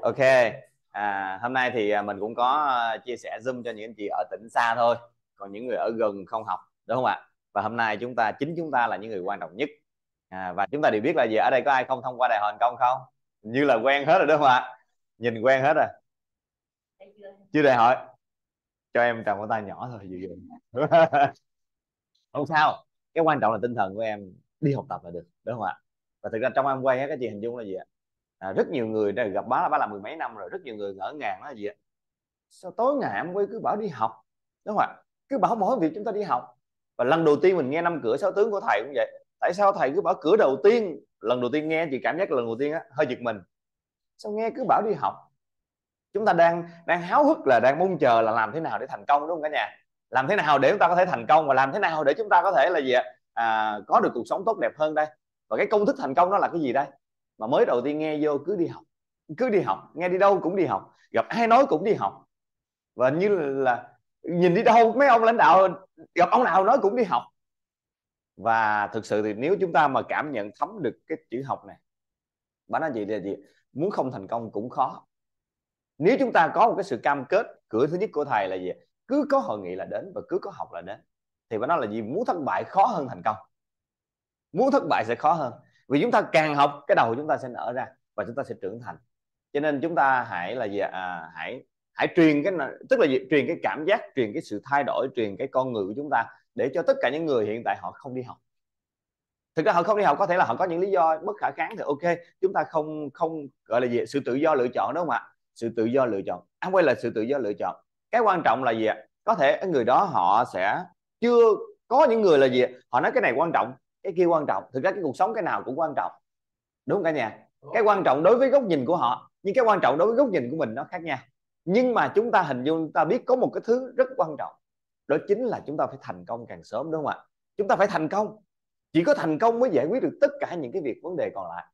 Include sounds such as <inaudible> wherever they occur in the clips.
ok. À, hôm nay thì à, mình cũng có à, chia sẻ zoom cho những anh chị ở tỉnh xa thôi. Còn những người ở gần không học đúng không ạ? Và hôm nay chúng ta chính chúng ta là những người quan trọng nhất. À, và chúng ta đều biết là gì ở đây có ai không thông qua đại hội thành công không? Như là quen hết rồi đúng không ạ? Nhìn quen hết rồi. Chưa đại hội. Cho em trồng con tay nhỏ thôi dự <laughs> không sao. Cái quan trọng là tinh thần của em đi học tập là được đúng không ạ? Và thực ra trong em quay các chị hình dung là gì ạ? À, rất nhiều người đã gặp bá là bá làm mười mấy năm rồi rất nhiều người ngỡ ngàng là gì ạ sao tối ngày em quay cứ bảo đi học? Đúng không ạ? Cứ bảo mỗi việc chúng ta đi học. Và lần đầu tiên mình nghe năm cửa sáu tướng của thầy cũng vậy. Tại sao thầy cứ bảo cửa đầu tiên? Lần đầu tiên nghe chị cảm giác lần đầu tiên á hơi giật mình. Sao nghe cứ bảo đi học? Chúng ta đang đang háo hức là đang mong chờ là làm thế nào để thành công đúng không cả nhà? Làm thế nào để chúng ta có thể thành công và làm thế nào để chúng ta có thể là gì ạ? À, có được cuộc sống tốt đẹp hơn đây? Và cái công thức thành công đó là cái gì đây? Mà mới đầu tiên nghe vô cứ đi học, cứ đi học, nghe đi đâu cũng đi học, gặp ai nói cũng đi học. Và như là nhìn đi đâu, mấy ông lãnh đạo, gặp ông nào nói cũng đi học. Và thực sự thì nếu chúng ta mà cảm nhận thấm được cái chữ học này, bà nói gì là gì? Muốn không thành công cũng khó. Nếu chúng ta có một cái sự cam kết, cửa thứ nhất của thầy là gì? Cứ có hội nghị là đến và cứ có học là đến. Thì bà nói là gì? Muốn thất bại khó hơn thành công. Muốn thất bại sẽ khó hơn vì chúng ta càng học cái đầu chúng ta sẽ nở ra và chúng ta sẽ trưởng thành. Cho nên chúng ta hãy là gì à, hãy hãy truyền cái tức là gì? truyền cái cảm giác truyền cái sự thay đổi truyền cái con người của chúng ta để cho tất cả những người hiện tại họ không đi học. Thực ra họ không đi học có thể là họ có những lý do bất khả kháng thì ok chúng ta không không gọi là gì sự tự do lựa chọn đúng không ạ? Sự tự do lựa chọn. Ăn quay là sự tự do lựa chọn. Cái quan trọng là gì ạ? Có thể người đó họ sẽ chưa có những người là gì họ nói cái này quan trọng cái kia quan trọng. Thực ra cái cuộc sống cái nào cũng quan trọng. Đúng không cả nhà? Cái quan trọng đối với góc nhìn của họ nhưng cái quan trọng đối với góc nhìn của mình nó khác nhau. Nhưng mà chúng ta hình dung ta biết có một cái thứ rất quan trọng. Đó chính là chúng ta phải thành công càng sớm đúng không ạ? Chúng ta phải thành công. Chỉ có thành công mới giải quyết được tất cả những cái việc vấn đề còn lại.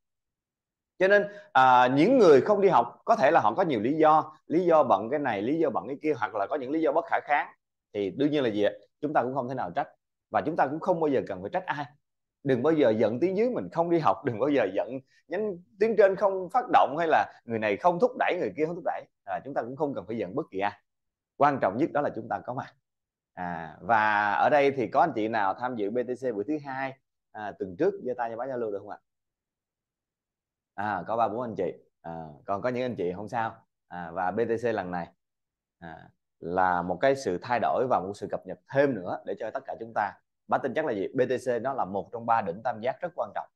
Cho nên à, những người không đi học có thể là họ có nhiều lý do. Lý do bận cái này lý do bận cái kia hoặc là có những lý do bất khả kháng. Thì đương nhiên là gì chúng ta cũng không thể nào trách. Và chúng ta cũng không bao giờ cần phải trách ai đừng bao giờ giận tiếng dưới mình không đi học đừng bao giờ giận nhánh tiếng trên không phát động hay là người này không thúc đẩy người kia không thúc đẩy. À, chúng ta cũng không cần phải giận bất kỳ ai. Quan trọng nhất đó là chúng ta có mặt. À, và ở đây thì có anh chị nào tham dự BTC buổi thứ hai à, tuần trước giơ tay cho bác giao lưu được không ạ? À, có ba bốn anh chị. À, còn có những anh chị không sao. À, và BTC lần này à, là một cái sự thay đổi và một sự cập nhật thêm nữa để cho tất cả chúng ta bản tin chắc là gì? BTC nó là một trong ba đỉnh tam giác rất quan trọng.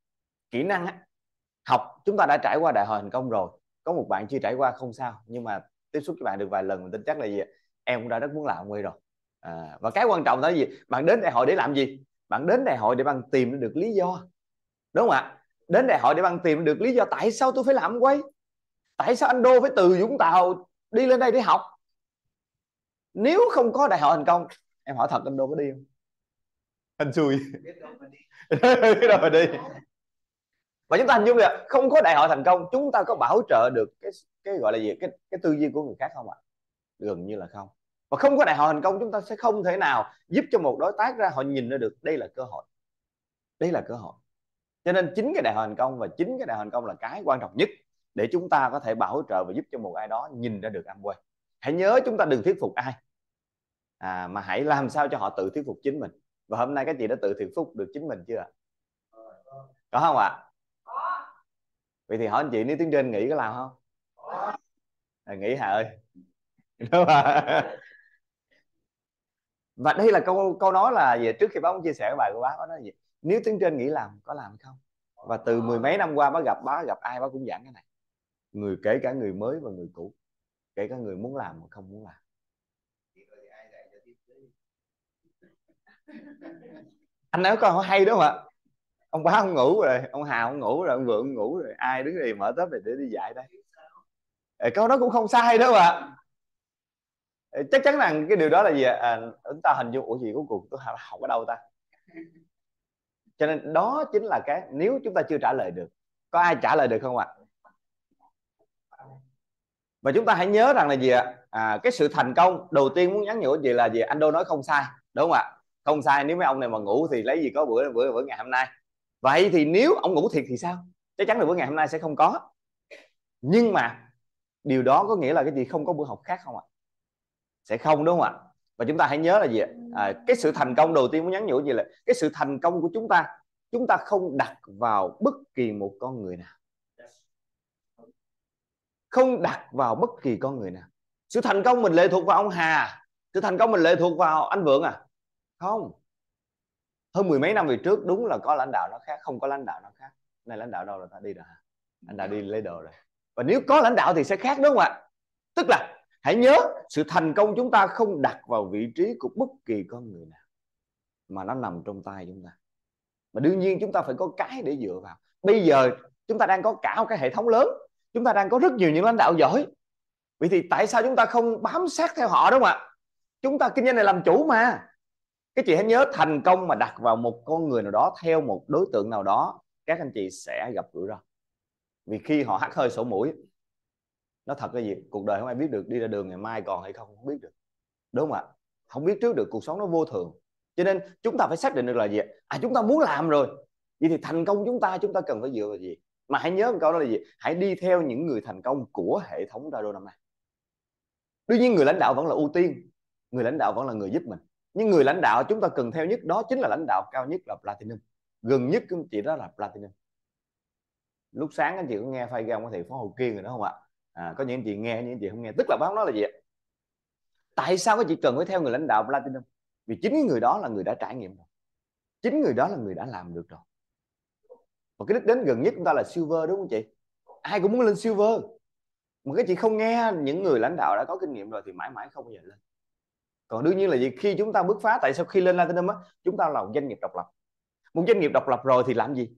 Kỹ năng á, học chúng ta đã trải qua đại hội thành công rồi. Có một bạn chưa trải qua không sao nhưng mà tiếp xúc với bạn được vài lần mình tin chắc là gì em cũng đã rất muốn làm quay rồi. À, và cái quan trọng đó là gì? Bạn đến đại hội để làm gì? Bạn đến đại hội để bạn tìm được lý do. Đúng không ạ? Đến đại hội để bạn tìm được lý do tại sao tôi phải làm quay tại sao anh đô phải từ vũng tàu đi lên đây để học? Nếu không có đại hội thành công em hỏi thật anh đô có đi không? Anh xui biết đâu mà đi. <laughs> Và chúng ta hình dung là không có đại hội thành công chúng ta có bảo trợ được cái cái gọi là gì cái cái tư duy của người khác không ạ? Gần như là không. Và không có đại hội thành công chúng ta sẽ không thể nào giúp cho một đối tác ra họ nhìn ra được đây là cơ hội. Đây là cơ hội. Cho nên chính cái đại hội thành công và chính cái đại hội thành công là cái quan trọng nhất để chúng ta có thể bảo trợ và giúp cho một ai đó nhìn ra được Amway hãy nhớ chúng ta đừng thuyết phục ai. À, mà hãy làm sao cho họ tự thuyết phục chính mình và hôm nay các chị đã tự thuyết phục được chính mình chưa có không ạ? vậy thì hỏi anh chị nếu tiếng trên nghĩ có làm không? À, nghĩ hà ơi? Đúng không và đây là câu câu nói là gì trước khi bác chia sẻ bài của bác có nói gì? Nếu tiếng trên nghĩ làm có làm không? Và từ mười mấy năm qua bác gặp bác gặp ai bác cũng giảng cái này. Người kể cả người mới và người cũ kể cả người muốn làm mà không muốn làm <laughs> anh nói con hay đúng không ạ ông bá không ngủ rồi ông hà không ngủ rồi ông vượng ngủ rồi ai đứng đây mở tớp này để đi dạy đây? Câu đó cũng không sai đâu ạ. Chắc chắn rằng cái điều đó là gì à, chúng ta hình dung ủa gì cuối cùng? Tôi học ở đâu ta? Cho nên đó chính là cái nếu chúng ta chưa trả lời được có ai trả lời được không ạ? Và chúng ta hãy nhớ rằng là gì ạ? À, cái sự thành công đầu tiên muốn nhắn nhủ gì là gì? Anh đô nói không sai đúng không ạ? Không sai nếu mấy ông này mà ngủ thì lấy gì có bữa bữa bữa ngày hôm nay. Vậy thì nếu ông ngủ thiệt thì sao? Chắc chắn là bữa ngày hôm nay sẽ không có. Nhưng mà điều đó có nghĩa là cái gì? Không có bữa học khác không ạ? Sẽ không đúng không ạ? Và chúng ta hãy nhớ là gì à, cái sự thành công đầu tiên muốn nhắn nhủ gì là cái sự thành công của chúng ta chúng ta không đặt vào bất kỳ một con người nào. Không đặt vào bất kỳ con người nào. Sự thành công mình lệ thuộc vào ông Hà. Sự thành công mình lệ thuộc vào anh Vượng à không. Hơn mười mấy năm về trước, đúng là có lãnh đạo nó khác, không có lãnh đạo nó khác. Này, lãnh đạo đâu là ta đi rồi anh đã đi lấy đồ rồi. Và nếu có lãnh đạo thì sẽ khác, đúng không ạ? Tức là, hãy nhớ, sự thành công chúng ta không đặt vào vị trí của bất kỳ con người nào, mà nó nằm trong tay chúng ta. Mà đương nhiên chúng ta phải có cái để dựa vào. Bây giờ chúng ta đang có cả một cái hệ thống lớn. Chúng ta đang có rất nhiều những lãnh đạo giỏi. Vậy thì tại sao chúng ta không bám sát theo họ, đúng không ạ? Chúng ta kinh doanh này làm chủ mà các chị hãy nhớ thành công mà đặt vào một con người nào đó theo một đối tượng nào đó, các anh chị sẽ gặp rủi ro. Vì khi họ hắt hơi sổ mũi, nó thật là gì? Cuộc đời không ai biết được đi ra đường ngày mai còn hay không không biết được. Đúng không ạ? Không biết trước được, cuộc sống nó vô thường. Cho nên chúng ta phải xác định được là gì à chúng ta muốn làm rồi. Vậy thì thành công chúng ta chúng ta cần phải dựa vào gì? Mà hãy nhớ một câu đó là gì? Hãy đi theo những người thành công của hệ thống radio năm nay đương nhiên người lãnh đạo vẫn là ưu tiên, người lãnh đạo vẫn là người giúp mình nhưng người lãnh đạo chúng ta cần theo nhất đó chính là lãnh đạo cao nhất là platinum. Gần nhất của chị đó là platinum. Lúc sáng anh chị có nghe phai gam của thầy phó hậu kiên rồi đó không ạ? À, có những anh chị nghe những anh chị không nghe. Tức là báo nói là gì ạ? tại sao các chị cần phải theo người lãnh đạo platinum? Vì chính người đó là người đã trải nghiệm rồi. Chính người đó là người đã làm được rồi. Và cái đích đến gần nhất chúng ta là silver đúng không chị? Ai cũng muốn lên silver. Mà cái chị không nghe những người lãnh đạo đã có kinh nghiệm rồi thì mãi mãi không bao giờ lên còn đương nhiên là gì? Khi chúng ta bước phá tại sao khi lên platinum á chúng ta là một doanh nghiệp độc lập. Một doanh nghiệp độc lập rồi thì làm gì?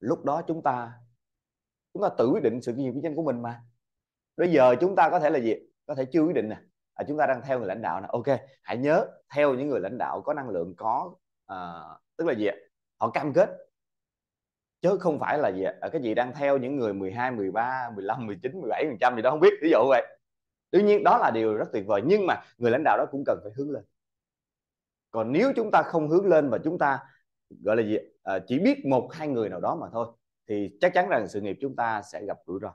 Lúc đó chúng ta chúng ta tự quyết định sự nghiệp kinh doanh của mình mà. Bây giờ chúng ta có thể là gì? Có thể chưa quyết định nè. À, chúng ta đang theo người lãnh đạo nè. Ok hãy nhớ theo những người lãnh đạo có năng lượng có à, tức là gì họ cam kết. Chứ không phải là gì à, cái gì đang theo những người 12, 13, 15, 19, 17 phần trăm gì đó không biết ví dụ vậy đương nhiên đó là điều rất tuyệt vời nhưng mà người lãnh đạo đó cũng cần phải hướng lên. Còn nếu chúng ta không hướng lên và chúng ta gọi là gì à, chỉ biết một hai người nào đó mà thôi thì chắc chắn rằng sự nghiệp chúng ta sẽ gặp rủi ro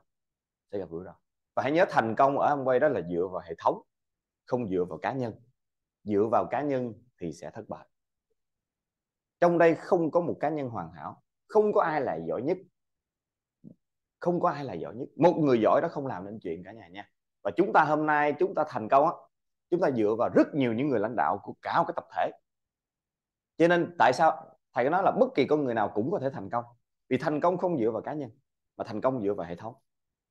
sẽ gặp rủi ro. Và hãy nhớ thành công ở Amway đó là dựa vào hệ thống không dựa vào cá nhân. Dựa vào cá nhân thì sẽ thất bại. Trong đây không có một cá nhân hoàn hảo không có ai là giỏi nhất. Không có ai là giỏi nhất. Một người giỏi đó không làm nên chuyện cả nhà nha và chúng ta hôm nay chúng ta thành công á chúng ta dựa vào rất nhiều những người lãnh đạo của cả một cái tập thể. Cho nên tại sao thầy có nói là bất kỳ con người nào cũng có thể thành công? Vì thành công không dựa vào cá nhân mà thành công dựa vào hệ thống.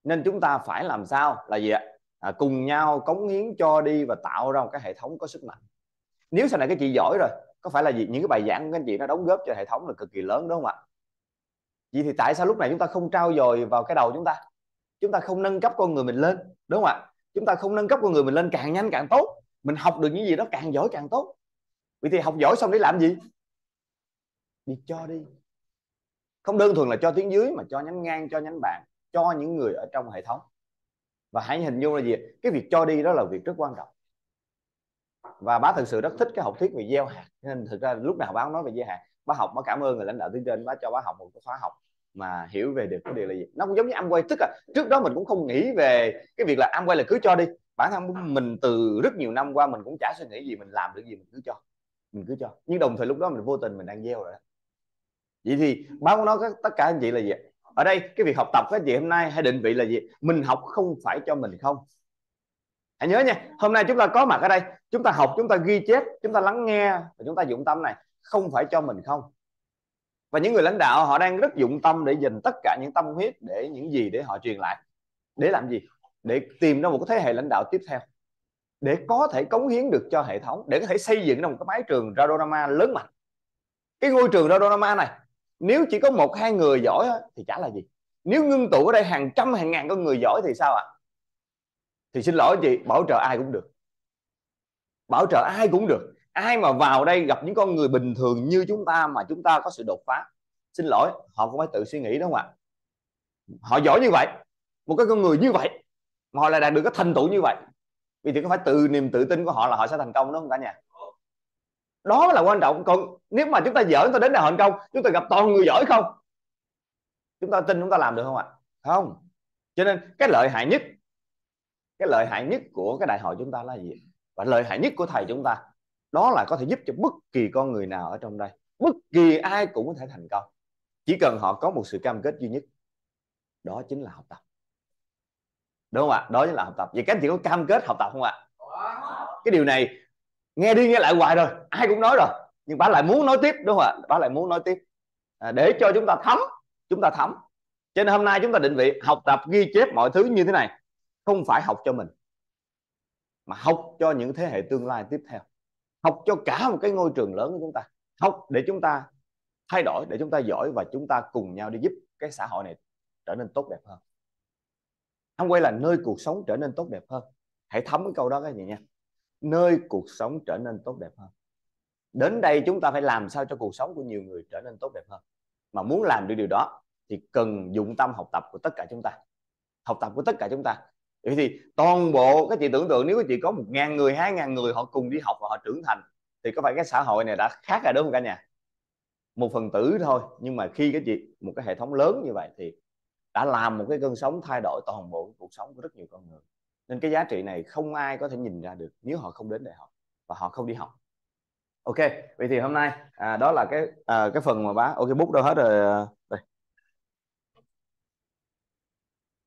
Nên chúng ta phải làm sao là gì ạ? À, cùng nhau cống hiến cho đi và tạo ra một cái hệ thống có sức mạnh. Nếu sau này cái chị giỏi rồi có phải là gì? Những cái bài giảng của anh chị nó đóng góp cho hệ thống là cực kỳ lớn đúng không ạ? Vậy thì tại sao lúc này chúng ta không trao dồi vào cái đầu chúng ta? Chúng ta không nâng cấp con người mình lên, đúng không ạ? Chúng ta không nâng cấp con người mình lên, càng nhanh càng tốt. Mình học được những gì đó càng giỏi càng tốt. Vậy thì học giỏi xong để làm gì? Đi cho đi. Không đơn thuần là cho tiếng dưới, mà cho nhánh ngang, cho nhánh bạn, cho những người ở trong hệ thống. Và hãy hình dung là gì cái việc cho đi đó là việc rất quan trọng. Và bá thực sự rất thích cái học thuyết về gieo hạt. Nên thực ra lúc nào bá nói về gieo hạt. Bá học, bá cảm ơn người lãnh đạo tuyến trên, bá cho bá học một cái khóa học mà hiểu về được cái điều là gì. Nó cũng giống như quay tức là trước đó mình cũng không nghĩ về cái việc là quay là cứ cho đi. Bản thân mình từ rất nhiều năm qua mình cũng chả suy nghĩ gì mình làm được gì mình cứ cho. Mình cứ cho. Nhưng đồng thời lúc đó mình vô tình mình đang gieo rồi đó. Vậy thì báo muốn nói tất cả anh chị là gì ở đây cái việc học tập các chị hôm nay hay định vị là gì? Mình học không phải cho mình không. Hãy nhớ nha hôm nay chúng ta có mặt ở đây chúng ta học chúng ta ghi chép chúng ta lắng nghe và chúng ta dụng tâm này. Không phải cho mình không và những người lãnh đạo, họ đang rất dụng tâm để dành tất cả những tâm huyết để những gì để họ truyền lại. Để làm gì? Để tìm ra một cái thế hệ lãnh đạo tiếp theo. Để có thể cống hiến được cho hệ thống. Để có thể xây dựng ra một cái mái trường Radorama lớn mạnh. Cái ngôi trường Radorama này, nếu chỉ có một hai người giỏi thì chả là gì. Nếu ngưng tụ ở đây hàng trăm, hàng ngàn con người giỏi thì sao ạ? Thì xin lỗi chị, bảo trợ ai cũng được. Bảo trợ ai cũng được ai mà vào đây gặp những con người bình thường như chúng ta mà chúng ta có sự đột phá? Xin lỗi, họ cũng phải tự suy nghĩ đâu không ạ. Họ giỏi như vậy, một cái con người như vậy, mà họ lại đạt được cái thành tựu như vậy. Vì thì có phải từ niềm tự tin của họ là họ sẽ thành công đúng không cả nhà? Đó là quan trọng. Còn nếu mà chúng ta dở chúng ta đến đây thành công, chúng ta gặp toàn người giỏi không? Chúng ta tin chúng ta làm được không ạ? Không. Cho nên cái lợi hại nhất, cái lợi hại nhất của cái đại hội chúng ta là gì? Và lợi hại nhất của thầy chúng ta đó là có thể giúp cho bất kỳ con người nào ở trong đây. Bất kỳ ai cũng có thể thành công. Chỉ cần họ có một sự cam kết duy nhất. Đó chính là học tập. Đúng không ạ? Đó chính là học tập. Vậy các anh chị có cam kết học tập không ạ? Cái điều này nghe đi nghe lại hoài rồi. Ai cũng nói rồi. Nhưng bà lại muốn nói tiếp đúng không ạ? Bà lại muốn nói tiếp. À, để cho chúng ta thấm. Chúng ta thấm. Cho nên hôm nay chúng ta định vị học tập ghi chép mọi thứ như thế này. Không phải học cho mình mà học cho những thế hệ tương lai tiếp theo học cho cả một cái ngôi trường lớn của chúng ta. Học để chúng ta thay đổi, để chúng ta giỏi và chúng ta cùng nhau đi giúp cái xã hội này trở nên tốt đẹp hơn. Không quay là nơi cuộc sống trở nên tốt đẹp hơn. Hãy thấm cái câu đó, các chị nha. Nơi cuộc sống trở nên tốt đẹp hơn. Đến đây chúng ta phải làm sao cho cuộc sống của nhiều người trở nên tốt đẹp hơn. Mà muốn làm được điều đó thì cần dụng tâm học tập của tất cả chúng ta. Học tập của tất cả chúng ta vậy thì toàn bộ các chị tưởng tượng nếu các chị có một ngàn người hai ngàn người họ cùng đi học và họ trưởng thành thì có phải cái xã hội này đã khác rồi đúng không cả nhà? Một phần tử thôi nhưng mà khi cái chị một cái hệ thống lớn như vậy thì đã làm một cái cơn sóng thay đổi toàn bộ cuộc sống của rất nhiều con người. Nên cái giá trị này không ai có thể nhìn ra được nếu họ không đến đại học và họ không đi học. Ok vậy thì hôm nay à, đó là cái à, cái phần mà bá ok bút đâu hết rồi à, đây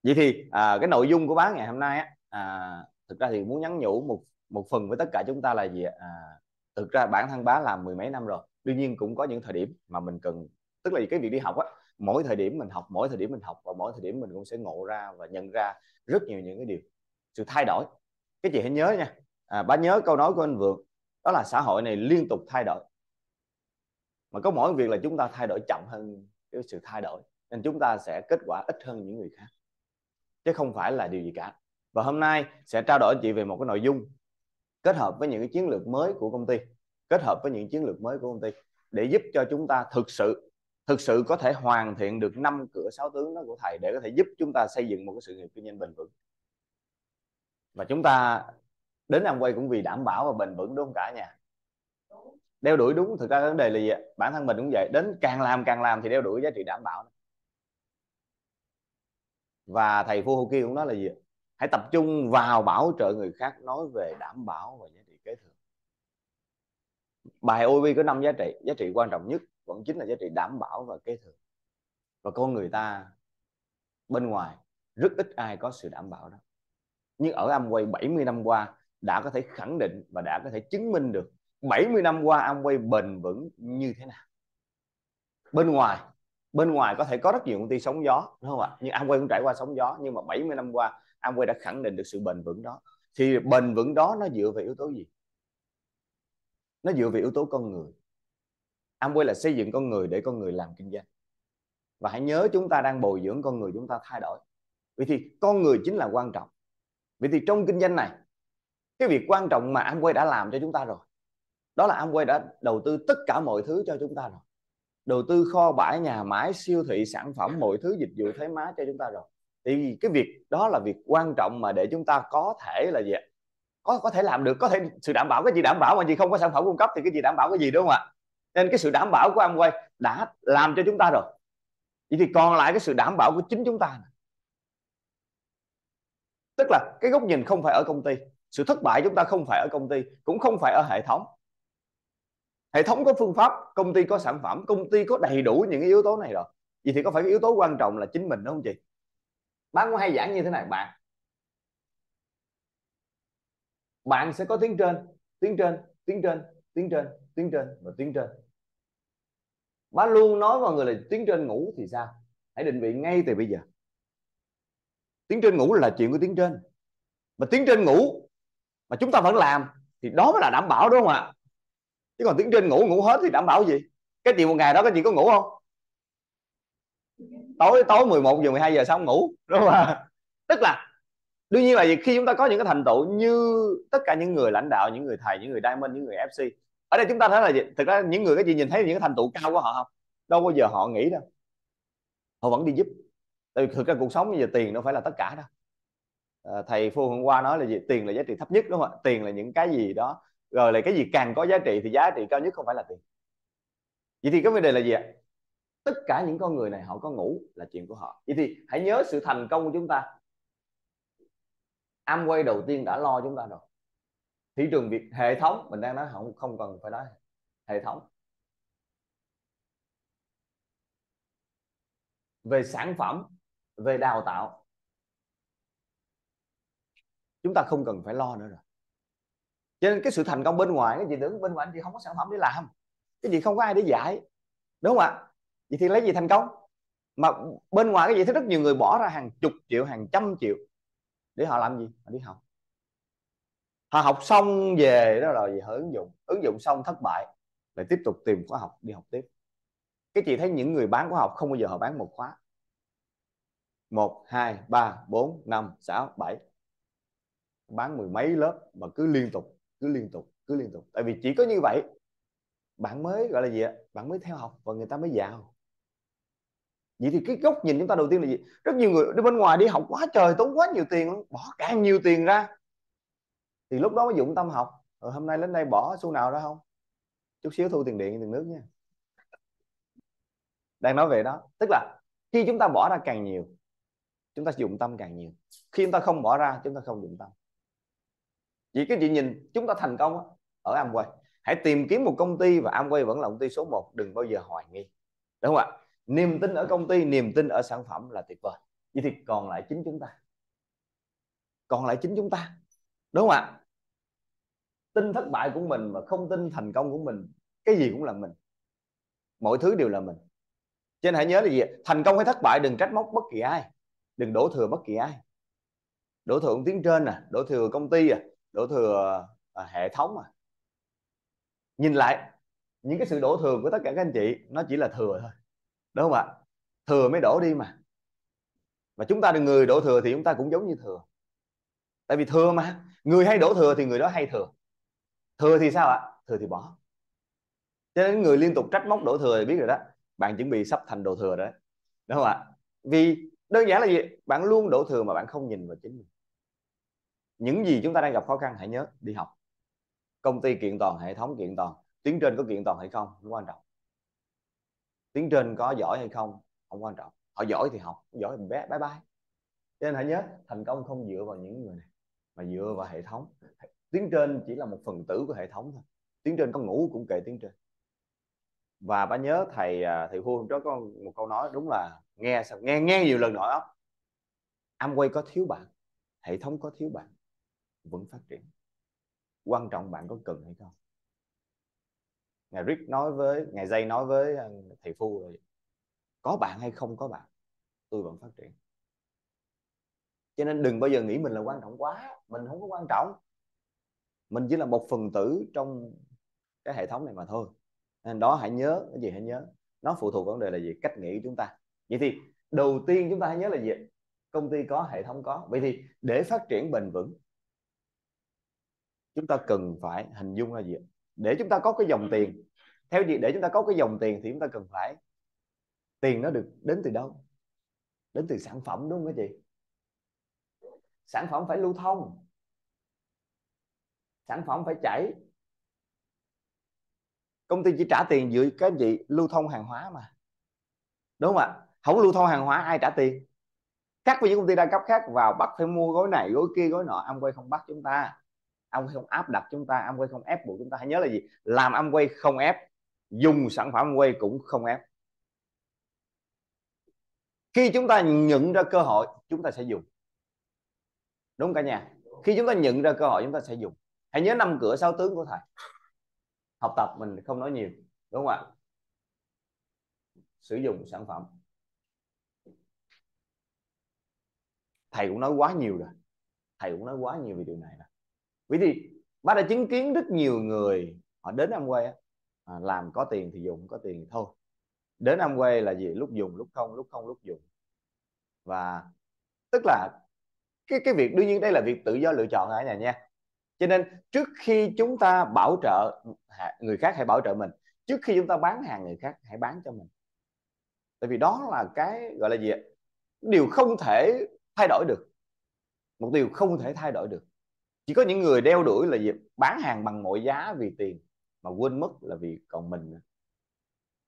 vậy thì à, cái nội dung của bác ngày hôm nay á à, thực ra thì muốn nhắn nhủ một một phần với tất cả chúng ta là gì à, thực ra bản thân bá làm mười mấy năm rồi đương nhiên cũng có những thời điểm mà mình cần tức là cái việc đi học á mỗi thời điểm mình học mỗi thời điểm mình học và mỗi thời điểm mình cũng sẽ ngộ ra và nhận ra rất nhiều những cái điều sự thay đổi. Cái chị hãy nhớ nha à, bá nhớ câu nói của anh Vượng đó là xã hội này liên tục thay đổi. Mà có mỗi việc là chúng ta thay đổi chậm hơn cái sự thay đổi nên chúng ta sẽ kết quả ít hơn những người khác chứ không phải là điều gì cả. Và hôm nay sẽ trao đổi chị về một cái nội dung kết hợp với những cái chiến lược mới của công ty, kết hợp với những chiến lược mới của công ty để giúp cho chúng ta thực sự thực sự có thể hoàn thiện được năm cửa sáu tướng đó của thầy để có thể giúp chúng ta xây dựng một cái sự nghiệp kinh doanh bền vững. Và chúng ta đến ăn quay cũng vì đảm bảo và bền vững, đúng không cả nhà? Đeo đuổi đúng, thực ra vấn đề là gì bản thân mình cũng vậy, đến càng làm càng làm thì đeo đuổi giá trị đảm bảo và thầy Fuhoki cũng nói là gì hãy tập trung vào bảo trợ người khác nói về đảm bảo và giá trị kế thừa. Bài OB có năm giá trị. Giá trị quan trọng nhất vẫn chính là giá trị đảm bảo và kế thừa. Và con người ta bên ngoài, rất ít ai có sự đảm bảo đó. Nhưng ở Amway 70 năm qua đã có thể khẳng định và đã có thể chứng minh được 70 năm qua Amway bền vững như thế nào. Bên ngoài bên ngoài có thể có rất nhiều công ty sóng gió, đúng không ạ? Nhưng Amway cũng trải qua sóng gió, nhưng mà 70 năm qua, Amway đã khẳng định được sự bền vững đó. Thì bền vững đó nó dựa về yếu tố gì? Nó dựa về yếu tố con người. Amway là xây dựng con người để con người làm kinh doanh. Và hãy nhớ chúng ta đang bồi dưỡng con người, chúng ta thay đổi. Vậy thì con người chính là quan trọng. Vậy thì trong kinh doanh này, cái việc quan trọng mà Amway đã làm cho chúng ta rồi, đó là Amway đã đầu tư tất cả mọi thứ cho chúng ta rồi đầu tư kho bãi, nhà máy, siêu thị, sản phẩm, mọi thứ dịch vụ thấy má cho chúng ta rồi. Thì cái việc đó là việc quan trọng mà để chúng ta có thể là gì có có thể làm được, có thể sự đảm bảo. Cái gì đảm bảo mà gì không có sản phẩm cung cấp thì cái gì đảm bảo cái gì, đúng không ạ? Nên cái sự đảm bảo của Amway đã làm cho chúng ta rồi. Vậy thì còn lại cái sự đảm bảo của chính chúng ta tức là cái góc nhìn không phải ở công ty. Sự thất bại chúng ta không phải ở công ty, cũng không phải ở hệ thống hệ thống có phương pháp, công ty có sản phẩm, công ty có đầy đủ những yếu tố này rồi. Vậy thì có phải cái yếu tố quan trọng là chính mình đúng không chị? Bác có hay giảng như thế này, bạn. Bạn sẽ có tiếng trên tiếng trên tiếng trên tiếng trên tiếng trên và tiếng trên. Bác luôn nói mọi người là tiếng trên ngủ thì sao? Hãy định vị ngay từ bây giờ. Tiếng trên ngủ là chuyện của tiếng trên. Mà tiếng trên ngủ mà chúng ta vẫn làm thì đó mới là đảm bảo, đúng không ạ? Chứ còn tiếng trên ngủ ngủ hết thì đảm bảo gì? Cái chuyện một ngày đó cái chị có ngủ không? Tối tối 11 giờ 12 giờ xong ngủ đúng không ạ? <laughs> Tức là đương nhiên là gì? Khi chúng ta có những cái thành tựu như tất cả những người lãnh đạo những người thầy những người diamond những người fc ở đây chúng ta thấy là gì? Thực ra những người cái gì nhìn thấy những cái thành tựu cao của họ không? Đâu bao giờ họ nghĩ đâu. Họ vẫn đi giúp. Tại vì thực ra cuộc sống bây giờ tiền đâu phải là tất cả đâu. À, thầy phu hôm qua nói là gì? Tiền là giá trị thấp nhất đúng không ạ? Tiền là những cái gì đó rồi là cái gì càng có giá trị thì giá trị cao nhất không phải là tiền. Vậy thì cái vấn đề là gì ạ? Tất cả những con người này họ có ngủ là chuyện của họ. Vậy thì hãy nhớ sự thành công của chúng ta. Amway đầu tiên đã lo chúng ta rồi. Thị trường việt, hệ thống, mình đang nói không không cần phải nói. Hệ thống. Về sản phẩm, về đào tạo. Chúng ta không cần phải lo nữa rồi cho nên cái sự thành công bên ngoài, cái gì tưởng bên ngoài anh chị không có sản phẩm để làm. Cái gì không có ai để dạy đúng không ạ? Vậy thì lấy gì thành công? Mà bên ngoài cái gì thấy rất nhiều người bỏ ra hàng chục triệu, hàng trăm triệu. Để họ làm gì? Họ đi học. Họ học xong về, đó rồi họ ứng dụng. Ứng dụng xong thất bại, lại tiếp tục tìm khóa học, đi học tiếp. Cái chị thấy những người bán khóa học không bao giờ họ bán một khóa. Một, hai, ba, bốn, năm, sáu, bảy. Bán mười mấy lớp mà cứ liên tục cứ liên tục cứ liên tục. Tại vì chỉ có như vậy bạn mới gọi là gì ạ? Bạn mới theo học và người ta mới giàu. Vậy thì cái góc nhìn chúng ta đầu tiên là gì? Rất nhiều người đi bên ngoài đi học quá trời tốn quá nhiều tiền bỏ càng nhiều tiền ra. Thì lúc đó mới dụng tâm học. Ừ, hôm nay đến đây bỏ xu nào đó không? Chút xíu thu tiền điện tiền nước nha. Đang nói về đó. Tức là khi chúng ta bỏ ra càng nhiều chúng ta dụng tâm càng nhiều. Khi chúng ta không bỏ ra chúng ta không dụng tâm vì cái chị nhìn chúng ta thành công ở Amway. Hãy tìm kiếm một công ty và Amway vẫn là công ty số 1 đừng bao giờ hoài nghi. Đúng không ạ? Niềm tin ở công ty, niềm tin ở sản phẩm là tuyệt vời. Vậy thì còn lại chính chúng ta. Còn lại chính chúng ta. Đúng không ạ? Tin thất bại của mình mà không tin thành công của mình, cái gì cũng là mình. Mọi thứ đều là mình. Cho nên hãy nhớ là gì thành công hay thất bại đừng trách móc bất kỳ ai. Đừng đổ thừa bất kỳ ai. Đổ thừa tiếng trên à đổ thừa công ty à đổ thừa à, hệ thống à. Nhìn lại những cái sự đổ thừa của tất cả các anh chị nó chỉ là thừa thôi đúng không ạ? Thừa mới đổ đi mà. Mà chúng ta đừng người đổ thừa thì chúng ta cũng giống như thừa. Tại vì thừa mà người hay đổ thừa thì người đó hay thừa. Thừa thì sao ạ? Thừa thì bỏ. Cho nên người liên tục trách móc đổ thừa thì biết rồi đó bạn chuẩn bị sắp thành đồ thừa đấy đúng không ạ? Vì đơn giản là gì? Bạn luôn đổ thừa mà bạn không nhìn vào chính mình những gì chúng ta đang gặp khó khăn hãy nhớ đi học. Công ty kiện toàn, hệ thống kiện toàn, tuyến trên có kiện toàn hay không không quan trọng. Tuyến trên có giỏi hay không không quan trọng. Họ giỏi thì học, giỏi thì bé, bye bye. Cho nên hãy nhớ, thành công không dựa vào những người này, mà dựa vào hệ thống. Tuyến trên chỉ là một phần tử của hệ thống thôi. Tuyến trên có ngủ cũng kệ tuyến trên. Và bà nhớ thầy à, thầy Hu trước có một câu nói đúng là nghe nghe nghe nhiều lần nổi óc Amway có thiếu bạn, hệ thống có thiếu bạn vẫn phát triển. Quan trọng bạn có cần hay không? Ngài Rick nói với, ngài Dây nói với ờ, thầy Phu rồi có bạn hay không có bạn, tôi vẫn phát triển. Cho nên đừng bao giờ nghĩ mình là quan trọng quá, mình không có quan trọng. Mình chỉ là một phần tử trong cái hệ thống này mà thôi. Nên đó, hãy nhớ, cái gì hãy nhớ. Nó phụ thuộc vấn đề là gì? Cách nghĩ chúng ta. Vậy thì đầu tiên chúng ta hãy nhớ là gì công ty có, hệ thống có. Vậy thì để phát triển bền vững chúng ta cần phải hình dung là gì để chúng ta có cái dòng tiền theo gì? Để chúng ta có cái dòng tiền thì chúng ta cần phải tiền nó được đến từ đâu? Đến từ sản phẩm đúng không các chị? Sản phẩm phải lưu thông. Sản phẩm phải chảy. Công ty chỉ trả tiền dựa cái gì? Lưu thông hàng hóa mà. Đúng không ạ? Không lưu thông hàng hóa ai trả tiền? Khác với những công ty đa cấp khác vào bắt phải mua gói này gói kia gói nọ ông quay không bắt chúng ta ông không áp đặt chúng ta, ông quay không ép buộc chúng ta. Hãy nhớ là gì? Làm ông quay không ép dùng sản phẩm quay cũng không ép khi chúng ta nhận ra cơ hội, chúng ta sẽ dùng. Đúng cả nhà. Khi chúng ta nhận ra cơ hội, chúng ta sẽ dùng. Hãy nhớ năm cửa sáu tướng của thầy. Học tập mình không nói nhiều, đúng không ạ? Sử dụng sản phẩm. Thầy cũng nói quá nhiều rồi. Thầy cũng nói quá nhiều về điều này rồi vì thì bác đã chứng kiến rất nhiều người họ đến Amway à, làm có tiền thì dùng có tiền thì thôi. Đến Amway là gì? Lúc dùng lúc không lúc không lúc dùng. Và tức là cái cái việc đương nhiên đây là việc tự do lựa chọn ở nhà nha. Cho nên trước khi chúng ta bảo trợ người khác hãy bảo trợ mình trước khi chúng ta bán hàng người khác hãy bán cho mình. Tại vì đó là cái gọi là gì ạ? Điều không thể thay đổi được. Một điều không thể thay đổi được chỉ có những người đeo đuổi là gì? Bán hàng bằng mọi giá vì tiền, mà quên mất là vì còn mình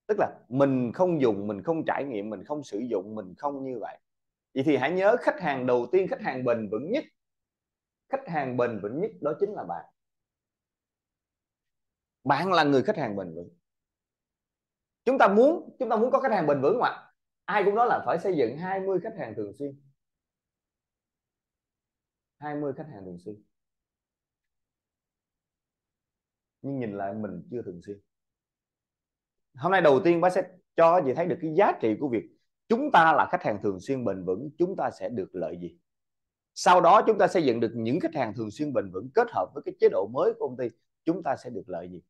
tức là mình không dùng, mình không trải nghiệm, mình không sử dụng, mình không như vậy. Vậy thì hãy nhớ khách hàng đầu tiên, khách hàng bền vững nhất. Khách hàng bền vững nhất đó chính là bạn. Bạn là người khách hàng bền vững. Chúng ta muốn, chúng ta muốn có khách hàng bền vững mà. Ai cũng nói là phải xây dựng 20 khách hàng thường xuyên. 20 khách hàng thường xuyên nhưng nhìn lại mình chưa thường xuyên. Hôm nay đầu tiên bác sẽ cho chị thấy được cái giá trị của việc chúng ta là khách hàng thường xuyên bền vững, chúng ta sẽ được lợi gì. Sau đó chúng ta xây dựng được những khách hàng thường xuyên bền vững kết hợp với cái chế độ mới của công ty, chúng ta sẽ được lợi gì?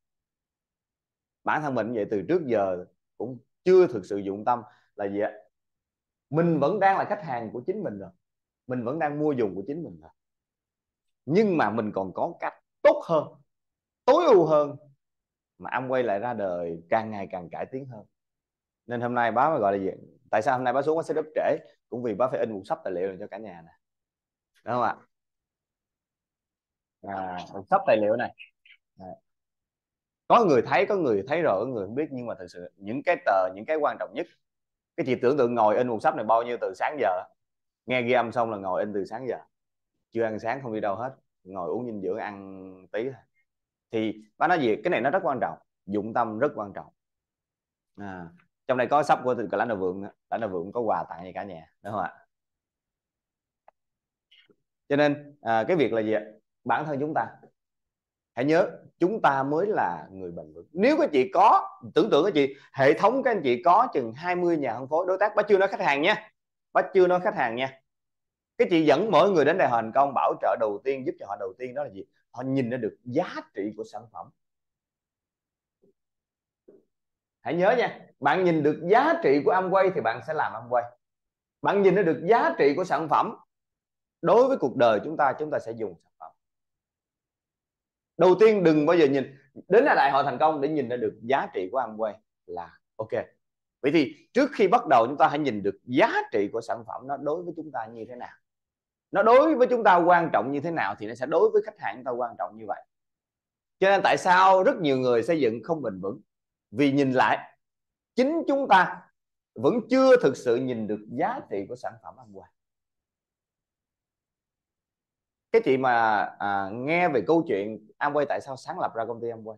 Bản thân mình vậy, từ trước giờ cũng chưa thực sự dụng tâm là gì ạ? Mình vẫn đang là khách hàng của chính mình rồi. Mình vẫn đang mua dùng của chính mình rồi. Nhưng mà mình còn có cách tốt hơn tối ưu hơn mà ông quay lại ra đời càng ngày càng cải tiến hơn. Nên hôm nay bá mới gọi là gì? Tại sao hôm nay bá xuống bá sẽ đắp trễ? Cũng vì bá phải in một sắp tài liệu cho cả nhà nè. Đúng không ạ? À, một sắp tài liệu này. À. có người thấy có người thấy rồi có người không biết nhưng mà thực sự những cái tờ những cái quan trọng nhất cái chị tưởng tượng ngồi in một sắp này bao nhiêu từ sáng giờ. Nghe ghi âm xong là ngồi in từ sáng giờ. Chưa ăn sáng không đi đâu hết. Ngồi uống dinh dưỡng ăn tí thôi thì bác nói gì cái này nó rất quan trọng dụng tâm rất quan trọng. À, trong này có sắp của từ lãnh đạo vượng lãnh đạo vượng có quà tặng cho cả nhà đúng không ạ? Cho nên à, cái việc là gì ạ? Bản thân chúng ta. Hãy nhớ chúng ta mới là người bền vững. Nếu các chị có tưởng tượng các chị hệ thống các anh chị có chừng 20 nhà phân phối đối tác bác chưa nói khách hàng nha bác chưa nói khách hàng nha. Cái chị dẫn mỗi người đến đây thành công bảo trợ đầu tiên giúp cho họ đầu tiên đó là gì? Họ nhìn ra được giá trị của sản phẩm. Hãy nhớ nha, bạn nhìn được giá trị của Amway thì bạn sẽ làm Amway. Bạn nhìn ra được giá trị của sản phẩm, đối với cuộc đời chúng ta chúng ta sẽ dùng sản phẩm. Đầu tiên đừng bao giờ nhìn, đến là đại hội thành công để nhìn ra được giá trị của Amway là ok. Vậy thì trước khi bắt đầu, chúng ta hãy nhìn được giá trị của sản phẩm nó đối với chúng ta như thế nào nó đối với chúng ta quan trọng như thế nào thì nó sẽ đối với khách hàng chúng ta quan trọng như vậy. Cho nên tại sao rất nhiều người xây dựng không bền vững? Vì nhìn lại chính chúng ta vẫn chưa thực sự nhìn được giá trị của sản phẩm Amway cái chị mà à, nghe về câu chuyện Amway tại sao sáng lập ra công ty Amway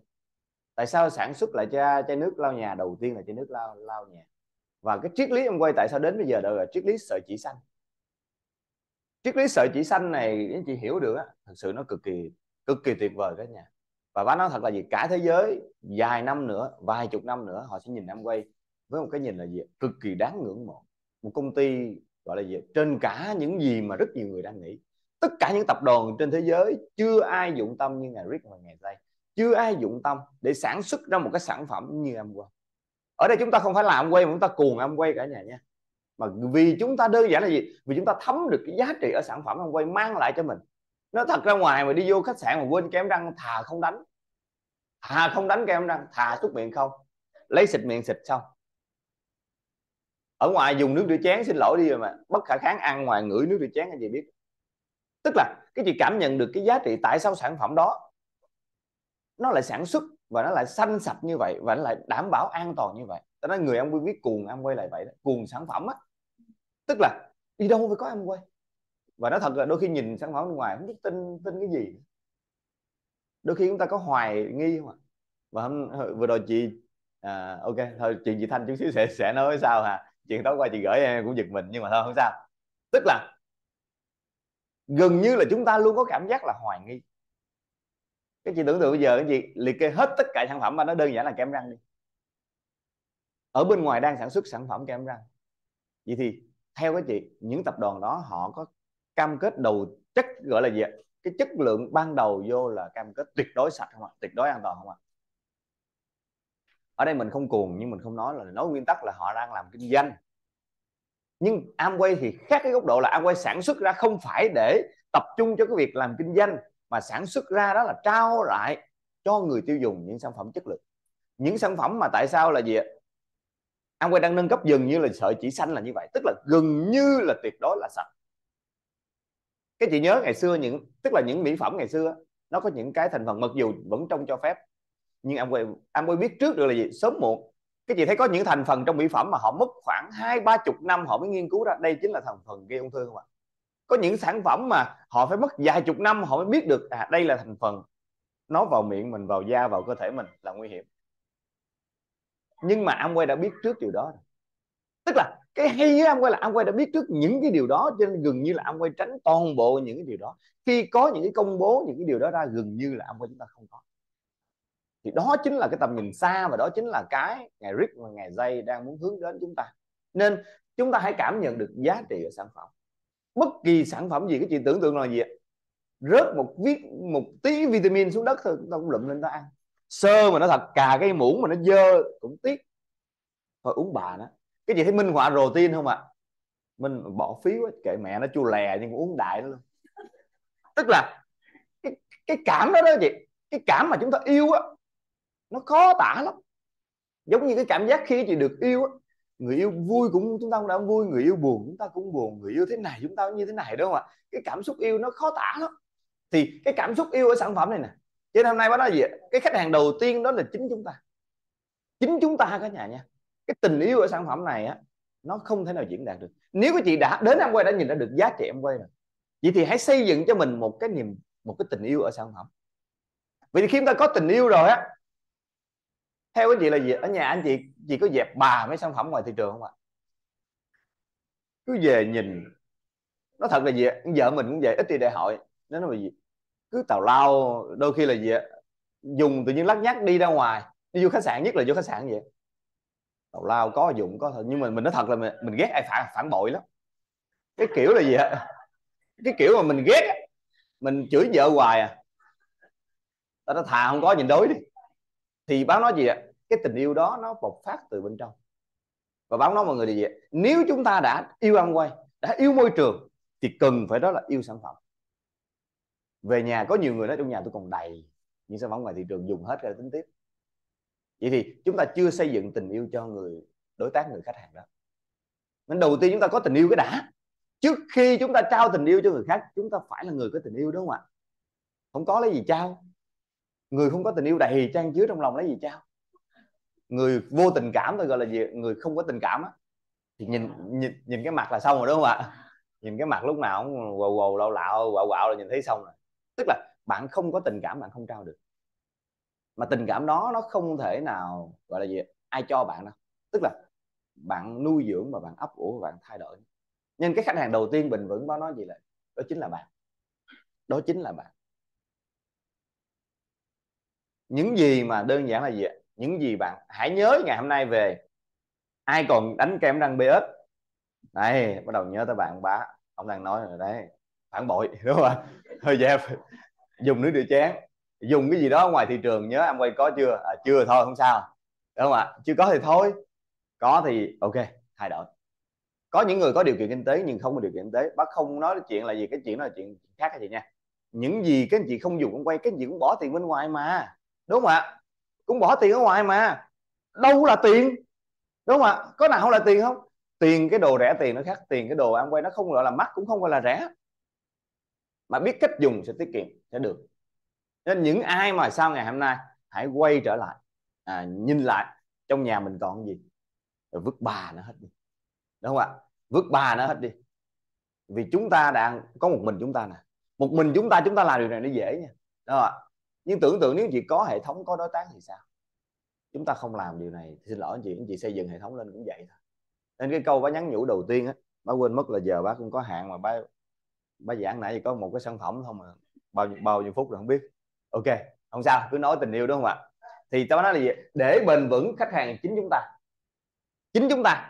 tại sao sản xuất lại cho chai nước lau nhà đầu tiên là chai nước lau lau nhà? Và cái triết lý Amway tại sao đến bây giờ đó là triết lý sợi chỉ xanh? Triết lý sợi chỉ xanh này anh chị hiểu được á thật sự nó cực kỳ cực kỳ tuyệt vời cả nhà. Và bác nói thật là gì? Cả thế giới vài năm nữa, vài chục năm nữa, họ sẽ nhìn em quay với một cái nhìn là gì cực kỳ đáng ngưỡng mộ. Một công ty gọi là gì trên cả những gì mà rất nhiều người đang nghĩ. Tất cả những tập đoàn trên thế giới, chưa ai dụng tâm như ngày Rick và ngày Jay. Chưa ai dụng tâm để sản xuất ra một cái sản phẩm như em quay. Ở đây chúng ta không phải làm quay mà chúng ta cuồng em quay cả nhà nha mà vì chúng ta đơn giản là gì? Vì chúng ta thấm được cái giá trị ở sản phẩm ông quay mang lại cho mình. Nó thật ra ngoài mà đi vô khách sạn mà quên kem răng, thà không đánh. Thà không đánh kem răng, thà xúc miệng không. Lấy xịt miệng xịt xong. Ở ngoài dùng nước rửa chén, xin lỗi đi rồi mà bất khả kháng ăn ngoài ngửi nước rửa chén anh chị biết. Tức là cái chị cảm nhận được cái giá trị tại sao sản phẩm đó, nó lại sản xuất và nó lại xanh sạch như vậy và nó lại đảm bảo an toàn như vậy. Ta nói người ăn quay biết cuồng ăn quay lại vậy đó, cuồng sản phẩm á tức là đi đâu phải có em quay và nó thật là đôi khi nhìn sản phẩm bên ngoài không biết tin tin cái gì. Đôi khi chúng ta có hoài nghi không ạ và hôm vừa rồi chị à, ok thôi chuyện chị thanh chút xíu sẽ sẽ nói sao hả? Chuyện tối qua chị gửi em cũng giật mình nhưng mà thôi không sao. Tức là gần như là chúng ta luôn có cảm giác là hoài nghi. Cái chị tưởng tượng bây giờ cái gì liệt kê hết tất cả sản phẩm mà nó đơn giản là kem răng đi. Ở bên ngoài đang sản xuất sản phẩm kem răng. Vậy thì theo cái chị, những tập đoàn đó họ có cam kết đầu chất, gọi là gì ạ? Cái chất lượng ban đầu vô là cam kết tuyệt đối sạch không ạ? Tuyệt đối an toàn không ạ? Ở đây mình không cuồng nhưng mình không nói là nói nguyên tắc là họ đang làm kinh doanh. Nhưng Amway thì khác cái góc độ là Amway sản xuất ra không phải để tập trung cho cái việc làm kinh doanh, mà sản xuất ra đó là trao lại cho người tiêu dùng những sản phẩm chất lượng. Những sản phẩm mà tại sao là gì ạ? Amway đang nâng cấp dần như là sợi chỉ xanh là như vậy, tức là gần như là tuyệt đối là sạch. Cái chị nhớ ngày xưa những, tức là những mỹ phẩm ngày xưa nó có những cái thành phần mặc dù vẫn trong cho phép, nhưng Amway Amway biết trước được là gì? Sớm muộn. Cái chị thấy có những thành phần trong mỹ phẩm mà họ mất khoảng hai, ba chục năm họ mới nghiên cứu ra, đây chính là thành phần gây ung thư không ạ? Có những sản phẩm mà họ phải mất vài chục năm họ mới biết được à đây là thành phần. Nó vào miệng mình, vào da, vào cơ thể mình là nguy hiểm nhưng mà Amway đã biết trước điều đó tức là cái hay với Amway là Amway đã biết trước những cái điều đó, cho nên gần như là Amway tránh toàn bộ những cái điều đó. Khi có những cái công bố những cái điều đó ra, gần như là Amway chúng ta không có. Thì đó chính là cái tầm nhìn xa và đó chính là cái ngày Rick và ngày Jay đang muốn hướng đến chúng ta. Nên chúng ta hãy cảm nhận được giá trị của sản phẩm. Bất kỳ sản phẩm gì, cái chị tưởng tượng là gì rớt một viết một tí vitamin xuống đất thôi, chúng ta cũng lụm lên ta ăn sơ mà nó thật cà cái muỗng mà nó dơ cũng tiếc. Thôi uống bà đó cái gì thấy minh họa rồ tiên không ạ? À? mình bỏ phí quá kệ mẹ nó chua lè nhưng uống đại nó luôn. Tức là cái, cái cảm đó đó chị cái cảm mà chúng ta yêu á nó khó tả lắm. Giống như cái cảm giác khi chị được yêu á người yêu vui cũng chúng ta cũng đã vui người yêu buồn chúng ta cũng buồn người yêu thế này chúng ta cũng như thế này đúng không ạ? Cái cảm xúc yêu nó khó tả lắm. Thì cái cảm xúc yêu ở sản phẩm này nè cho nên hôm nay bác nói gì cái khách hàng đầu tiên đó là chính chúng ta. Chính chúng ta cả nhà nha. Cái tình yêu ở sản phẩm này á, nó không thể nào diễn đạt được. Nếu các chị đã, đến em quay đã nhìn ra được giá trị em quay rồi, vậy thì hãy xây dựng cho mình một cái niềm, một cái tình yêu ở sản phẩm. Vì khi chúng ta có tình yêu rồi á, theo cái chị là gì? Ở nhà anh chị chị có dẹp bà mấy sản phẩm ngoài thị trường không ạ? Cứ về nhìn. Nó thật là gì vợ mình cũng vậy, ít đi đại hội. Nó nói là gì? Cứ tào lao đôi khi là gì dùng tự nhiên lắc nhắc đi ra ngoài đi vô khách sạn nhất là vô khách sạn vậy. Tào lao có dụng có thật nhưng mà mình nói thật là mình, mình ghét ai phản phản bội lắm. Cái kiểu là gì ạ? Cái kiểu mà mình ghét mình chửi vợ hoài à. Ta nó thà không có nhìn đối đi. Thì báo nói gì ạ? Cái tình yêu đó nó bộc phát từ bên trong. Và báo nói mọi người là gì nếu chúng ta đã yêu ăn quay đã yêu môi trường thì cần phải đó là yêu sản phẩm về nhà có nhiều người nói trong nhà tôi còn đầy những sản phẩm ngoài thị trường dùng hết ra tính tiếp. Vậy thì chúng ta chưa xây dựng tình yêu cho người, đối tác người khách hàng đó. Nên đầu tiên chúng ta có tình yêu cái đã. Trước khi chúng ta trao tình yêu cho người khác, chúng ta phải là người có tình yêu, đúng không ạ? Không có lấy gì trao. Người không có tình yêu đầy trang chứa trong lòng lấy gì trao. Người vô tình cảm tôi gọi là gì người không có tình cảm á. Thì nhìn nhìn nhìn cái mặt là xong rồi, đúng không ạ? Nhìn cái mặt lúc nào cũng quầu quầu, lạo lạo, quạo quạo là nhìn thấy xong rồi tức là bạn không có tình cảm, bạn không trao được. Mà tình cảm đó nó không thể nào, gọi là gì, ai cho bạn đâu. Tức là bạn nuôi dưỡng và bạn ấp ủ và bạn thay đổi. Nên cái khách hàng đầu tiên bình vững đó nói gì là đó chính là bạn. Đó chính là bạn. Những gì mà đơn giản là gì những gì bạn, hãy nhớ ngày hôm nay về. Ai còn đánh kem răng BS đây bắt đầu nhớ tới bạn, bá. Ông đang nói rồi đấy phản bội <laughs> đúng không ạ? Hơi dẹp. Dùng nước rửa chén. Dùng cái gì đó ngoài thị trường nhớ em quay có chưa? À, chưa thôi không sao. Đúng không ạ? Chưa có thì thôi. Có thì ok thay đổi. Có những người có điều kiện kinh tế nhưng không có điều kiện kinh tế. Bác không nói chuyện là gì cái chuyện đó là chuyện khác cái chị nha. Những gì các anh chị không dùng ông quay cái gì cũng bỏ tiền bên ngoài mà. Đúng không ạ? Cũng bỏ tiền ở ngoài mà. Đâu là tiền? Đúng không ạ? Có nào không là tiền không? Tiền cái đồ rẻ tiền nó khác. Tiền cái đồ ăn quay nó không gọi là mắc cũng không gọi là rẻ mà biết cách dùng sẽ tiết kiệm sẽ được. Nên những ai mà sau ngày hôm nay hãy quay trở lại à, nhìn lại trong nhà mình còn gì rồi vứt bà nó hết đi. Đúng không ạ? Vứt bà nó hết đi. Vì chúng ta đang có một mình chúng ta nè. Một mình chúng ta chúng ta làm điều này nó dễ nha. Đúng không ạ? Nhưng tưởng tượng nếu chị có hệ thống có đối tác thì sao? Chúng ta không làm điều này xin lỗi anh chị anh chị xây dựng hệ thống lên cũng vậy thôi. Nên cái câu bác nhắn nhủ đầu tiên á bác quên mất là giờ bác cũng có hạn mà bác ba giảng nãy có một cái sản phẩm thôi mà bao nhiêu bao nhiêu phút rồi không biết. Ok, không sao, cứ nói tình yêu đúng không ạ? Thì tao nói là gì? Để bền vững khách hàng chính chúng ta. Chính chúng ta.